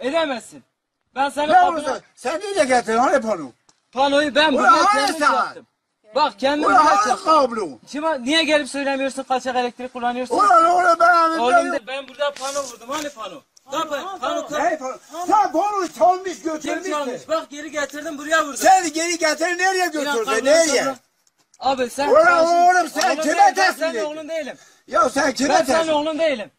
Edemezsin. Ben sana Ne kapına- olursa sen niye getirdin hani pano? panoyu ben Ulan buraya hangi kendim saat? yaptım. Bak kendim Ulan buraya hani yaptım. kablo? Kime, niye gelip söylemiyorsun kaçak elektrik kullanıyorsun? Ulan oğlum ben Oğlum de, ben burada pano vurdum. Hani pano? Kapı, pano, kapı. Ne pano? Sen panoyu çalmış Kim çalmış? götürmüşsün. Bak geri getirdim buraya vurdum. Sen geri getir nereye İnan götürdün? kabloyu Nereye? sonra- Abi sen... Ulan ben şimdi- oğlum sen Oğlum kime değilim, ben senin ettin? oğlun değilim. Ya sen kime Ben senin teslim? oğlun değilim.